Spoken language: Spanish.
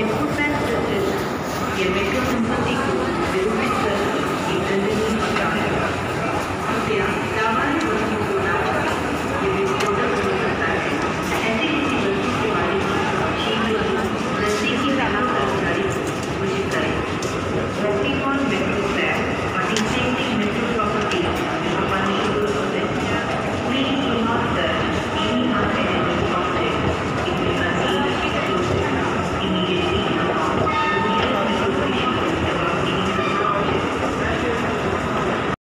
Disculpen, eh, eh, y el médico es un